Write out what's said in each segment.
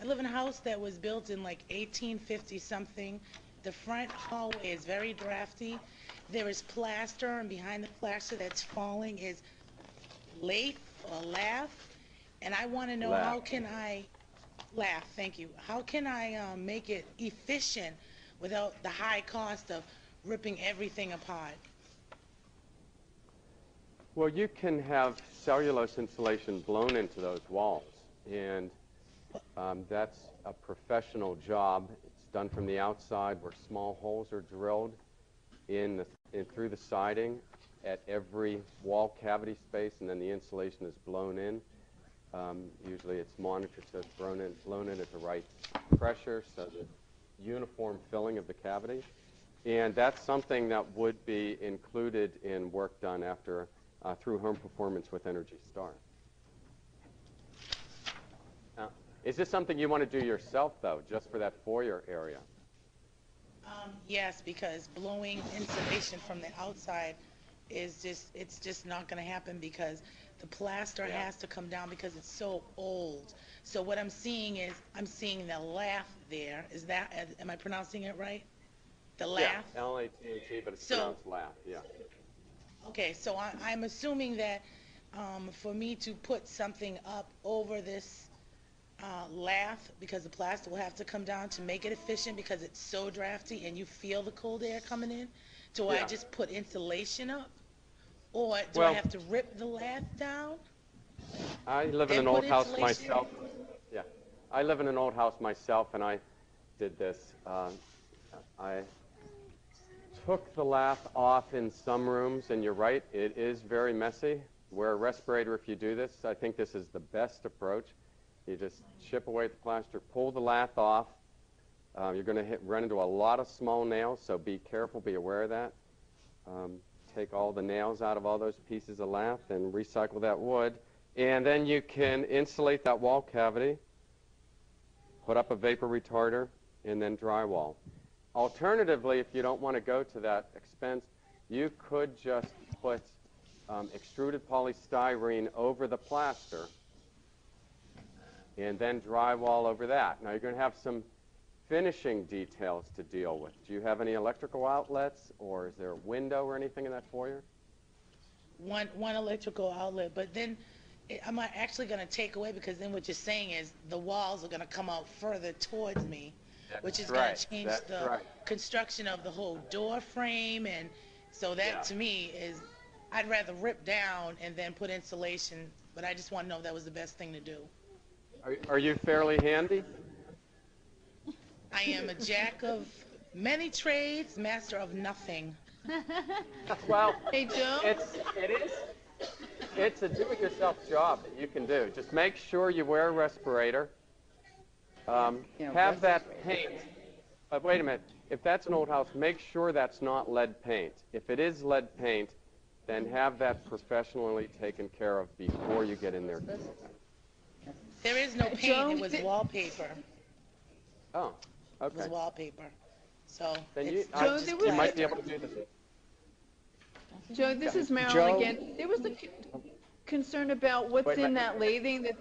I live in a house that was built in like 1850 something. The front hallway is very drafty. There is plaster, and behind the plaster that's falling is lath or lath. And I want to know Lath. how can I, laugh? thank you. How can I um, make it efficient without the high cost of ripping everything apart? Well, you can have cellulose insulation blown into those walls, and um, that's a professional job. It's done from the outside where small holes are drilled in, the, in through the siding at every wall cavity space, and then the insulation is blown in. Um, usually it's monitored so it's blown in, blown in at the right pressure, so the uniform filling of the cavity. And that's something that would be included in work done after uh, through home performance with Energy Star. Now, is this something you want to do yourself, though, just for that foyer area? Um, yes, because blowing insulation from the outside is just, it's just not gonna happen because the plaster Yeah. has to come down because it's so old. So what I'm seeing is, I'm seeing the lath there. Is that, am I pronouncing it right? The lath? Yeah, L-A-T-H-E, but it's So- pronounced laugh, yeah. Okay, so I, I'm assuming that, um, for me to put something up over this, uh, lath, because the plaster will have to come down to make it efficient because it's so drafty and you feel the cold air coming in, do I just put insulation up? Or do I have to rip the lath down? I live in an old house myself. Yeah, I live in an old house myself, and I did this. Uh, I took the lath off in some rooms, and you're right, it is very messy. Wear a respirator if you do this. I think this is the best approach. You just chip away at the plaster, pull the lath off. Uh, you're going to run into a lot of small nails, so be careful, be aware of that. Um, take all the nails out of all those pieces of lath and recycle that wood. And then you can insulate that wall cavity, put up a vapor retarder, and then drywall. Alternatively, if you don't want to go to that expense, you could just put um, extruded polystyrene over the plaster and then drywall over that. Now you're going to have some finishing details to deal with. Do you have any electrical outlets or is there a window or anything in that foyer? One, one electrical outlet, but then it- I'm actually gonna take away because then what you're saying is the walls are gonna come out further towards me, which is That's gonna change That's the right. construction of the whole door frame and so that Yeah. to me is, I'd rather rip down and then put insulation, but I just wanna know if that was the best thing to do. Are, are you fairly handy? I am a jack of many trades, master of nothing. Well, Hey, Joe? it's it is it's a do-it-yourself job that you can do. Just make sure you wear a respirator. Um, Yeah, have that paint. But wait a minute. If that's an old house, make sure that's not lead paint. If it is lead paint, then have that professionally taken care of before you get in there. There is no paint, Joan, it was thi- wallpaper. Oh, It was okay. wallpaper. So Then you, it's I- Joe, just there you was- might be able to do this. Joe, this is Joe? Marilyn again. There was a c- concern about what's Wait, in wait. that lathing that,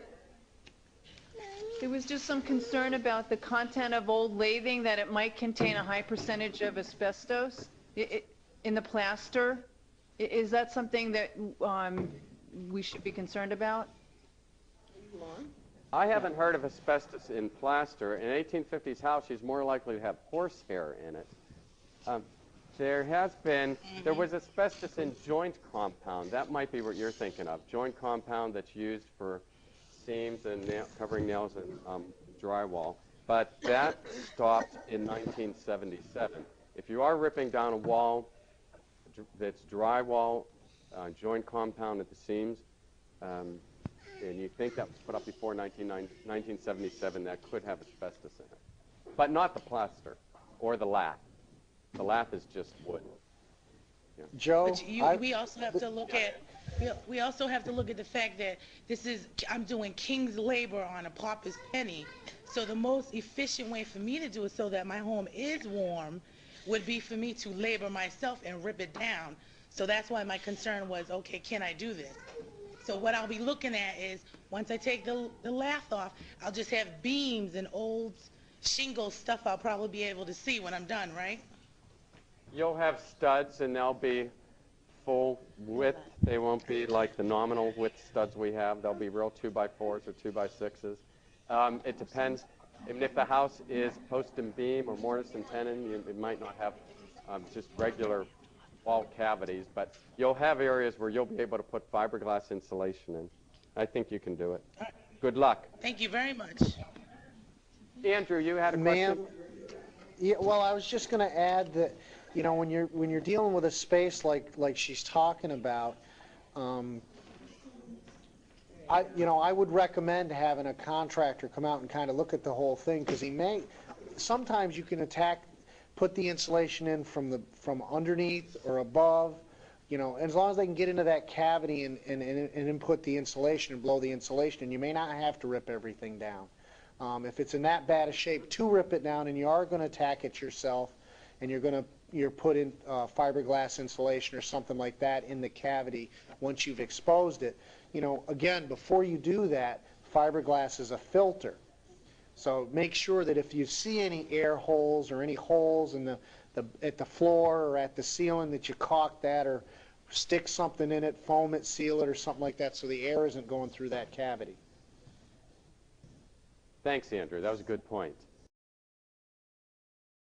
there was just some concern about the content of old lathing, that it might contain a high percentage of asbestos i- i- in the plaster. I- Is that something that um, we should be concerned about? I haven't heard of asbestos in plaster. In an 1850s house, she's more likely to have horsehair in it. Um, there has been, there was asbestos in joint compound. That might be what you're thinking of. Joint compound that's used for seams and covering nails and um, drywall. But that stopped in 1977. If you are ripping down a wall that's drywall, uh, joint compound at the seams, um, and you think that was put up before 1977, that could have asbestos in it. But not the plaster or the lath. The lath is just wood. Joe, But you, we also have to look at, we- we also have to look at the fact that this is, I'm doing king's labor on a pauper's penny. So the most efficient way for me to do it so that my home is warm would be for me to labor myself and rip it down. So that's why my concern was, okay, can I do this? So what I'll be looking at is, once I take the, the lath off, I'll just have beams and old shingle stuff I'll probably be able to see when I'm done, right? You'll have studs, and they'll be full width. They won't be like the nominal width studs we have. They'll be real two by fours or two by sixes. Um, it depends. And if the house is post and beam or mortise and tenon, you, it might not have um, just regular wall cavities, but you'll have areas where you'll be able to put fiberglass insulation in. I think you can do it. Good luck. Thank you very much. Andrew, you had a question? Ma'am, yeah, well, I was just going to add that, you know, when you're, when you're dealing with a space like, like she's talking about, um, I, you know, I would recommend having a contractor come out and kind of look at the whole thing, because he may, sometimes you can attack, put the insulation in from the, from underneath or above, you know, as long as they can get into that cavity and, and, and and input the insulation and blow the insulation, and you may not have to rip everything down. Um, if it's in that bad a shape, to rip it down, and you are going to attack it yourself, and you're going to you're put in uh, fiberglass insulation or something like that in the cavity once you've exposed it. You know, again, before you do that, fiberglass is a filter. So make sure that if you see any air holes or any holes in the, the at the floor or at the ceiling, that you caulk that or stick something in it, foam it, seal it, or something like that, so the air isn't going through that cavity. Thanks, Andrew. That was a good point.